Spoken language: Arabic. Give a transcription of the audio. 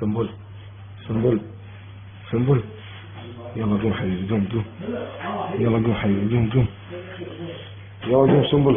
سنبل سنبل سنبل يلا قوم حبيبي قوم قوم يلا قوم حبيبي قوم قوم يلا قوم سنبل